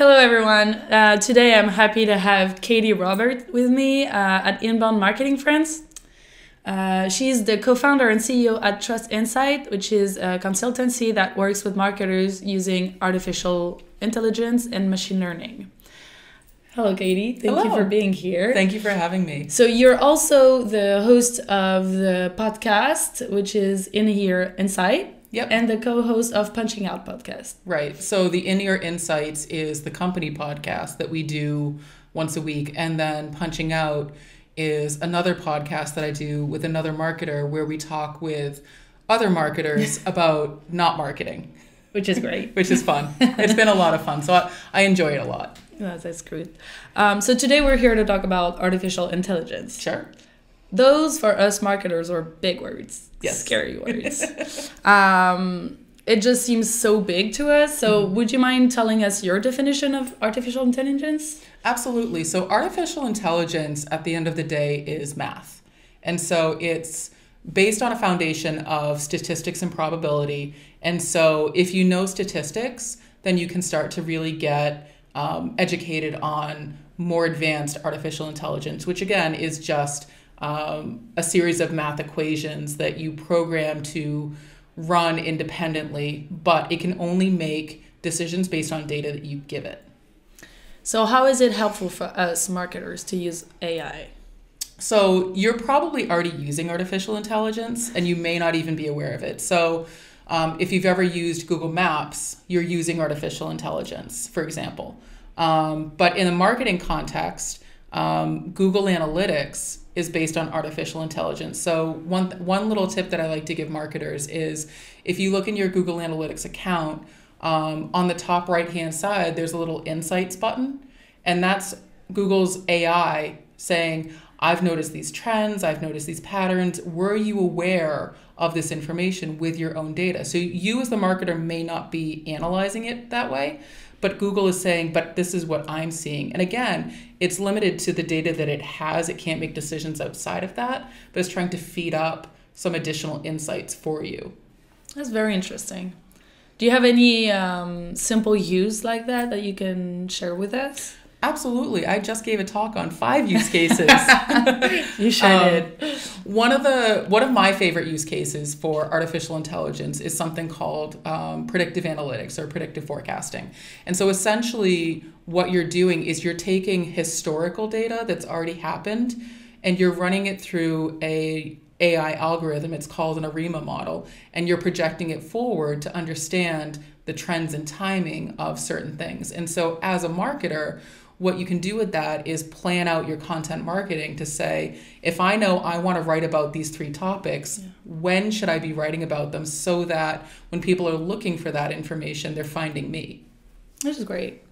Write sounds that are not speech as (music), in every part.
Hello, everyone. Uh, today I'm happy to have Katie Robbert with me uh, at Inbound Marketing France. Uh, she's the co founder and CEO at Trust Insight, which is a consultancy that works with marketers using artificial intelligence and machine learning. Hello, Katie. Thank Hello. you for being here. Thank you for having me. So, you're also the host of the podcast, which is In Ear Insight. Yep. And the co host of Punching Out podcast. Right. So the In Ear Insights is the company podcast that we do once a week. And then Punching Out is another podcast that I do with another marketer where we talk with other marketers (laughs) about not marketing, Which is great. (laughs) which is fun. it's been a lot of fun. So I, I enjoy it a lot. That's, that's great. Um, so today we're here to talk about artificial intelligence. Sure. Those for us marketers are big words, Yes. scary words. (laughs) um, it just seems so big to us. So would you mind telling us your definition of artificial intelligence? Absolutely. So, artificial intelligence at the end of the day is math. And so, it's based on a foundation of statistics and probability. And so, if you know statistics, then you can start to really get um, educated on more advanced artificial intelligence, which again is just um, a series of math equations that you program to run independently, but it can only make decisions based on data that you give it. So how is it helpful for us marketers to use AI? So you're probably already using artificial intelligence and you may not even be aware of it. So um, if you've ever used Google Maps, you're using artificial intelligence, for example. Um, but in a marketing context, um, Google Analytics is based on artificial intelligence. So one one little tip that I like to give marketers is if you look in your Google Analytics account, um, on the top right hand side, there's a little insights button, and that's Google's AI saying, I've noticed these trends, I've noticed these patterns. Were you aware of this information with your own data? So you as the marketer may not be analyzing it that way, but Google is saying, but this is what I'm seeing. And again, it's limited to the data that it has. It can't make decisions outside of that, but it's trying to feed up some additional insights for you. That's very interesting. Do you have any um, simple use like that that you can share with us? Absolutely. I just gave a talk on five use cases. (laughs) You sure Um, did. One of the one of my favorite use cases for artificial intelligence is something called um, predictive analytics or predictive forecasting. And so essentially, what you're doing is you're taking historical data that's already happened, and you're running it through a AI algorithm. It's called an ARIMA model, and you're projecting it forward to understand the trends and timing of certain things. And so, as a marketer, what you can do with that is plan out your content marketing to say, if I know I want to write about these three topics, when should I be writing about them so that when people are looking for that information, they're finding me? This is great.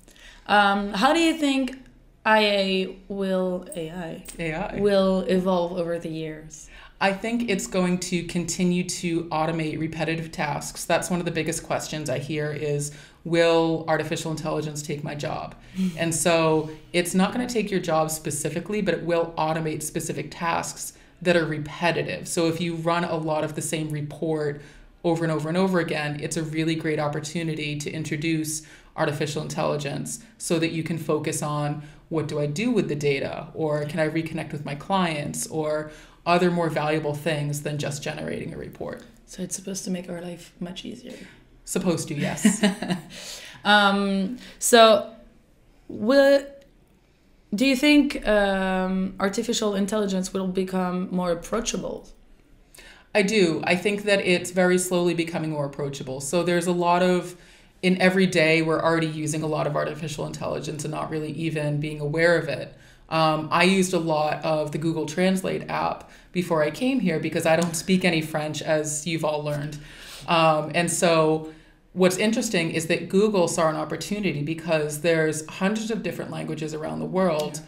Um, how do you think IA will AI AI. will evolve over the years? I think it's going to continue to automate repetitive tasks. That's one of the biggest questions I hear is will artificial intelligence take my job? (laughs) and so it's not going to take your job specifically, but it will automate specific tasks that are repetitive. So if you run a lot of the same report over and over and over again, it's a really great opportunity to introduce artificial intelligence so that you can focus on what do I do with the data or can I reconnect with my clients or other more valuable things than just generating a report. So it's supposed to make our life much easier. Supposed to, yes. (laughs) Um, so, will do you think um, artificial intelligence will become more approachable? I do. I think that it's very slowly becoming more approachable. So there's a lot of in every day we're already using a lot of artificial intelligence and not really even being aware of it. Um, I used a lot of the Google Translate app before I came here because I don't speak any French, as you've all learned. Um, and so, what's interesting is that Google saw an opportunity because there's hundreds of different languages around the world.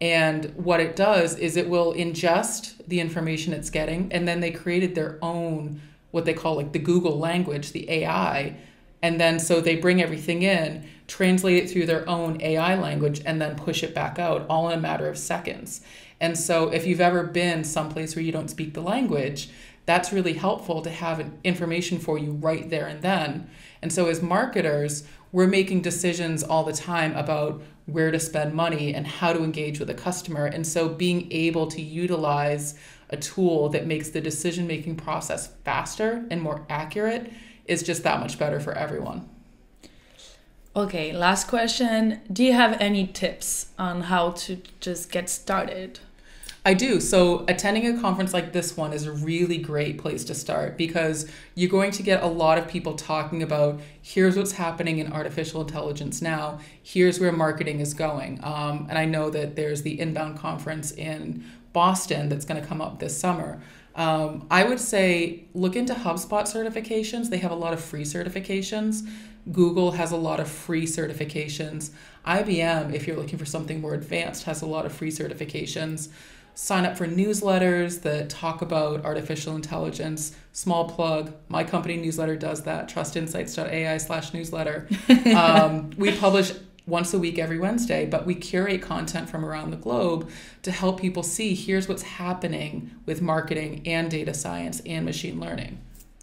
And what it does is it will ingest the information it's getting, and then they created their own, what they call like the Google language, the AI. And then so they bring everything in, translate it through their own AI language, and then push it back out all in a matter of seconds. And so if you've ever been someplace where you don't speak the language, that's really helpful to have information for you right there and then. And so as marketers, we're making decisions all the time about where to spend money and how to engage with a customer. And so being able to utilize a tool that makes the decision making process faster and more accurate is just that much better for everyone. Okay, last question. Do you have any tips on how to just get started? I do. So, attending a conference like this one is a really great place to start because you're going to get a lot of people talking about here's what's happening in artificial intelligence now, here's where marketing is going. Um, and I know that there's the inbound conference in Boston that's going to come up this summer. Um, I would say look into HubSpot certifications. They have a lot of free certifications. Google has a lot of free certifications. IBM, if you're looking for something more advanced, has a lot of free certifications. Sign up for newsletters that talk about artificial intelligence. Small plug, my company newsletter does that, trustinsights.ai slash newsletter. (laughs) Um, we publish once a week every Wednesday, but we curate content from around the globe to help people see here's what's happening with marketing and data science and machine learning.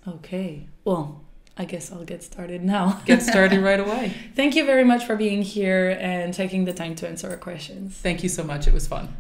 Okay. Well, I guess I'll get started now. (laughs) Get started right (laughs) away. Thank you very much for being here and taking the time to answer our questions. Thank you so much. It was fun.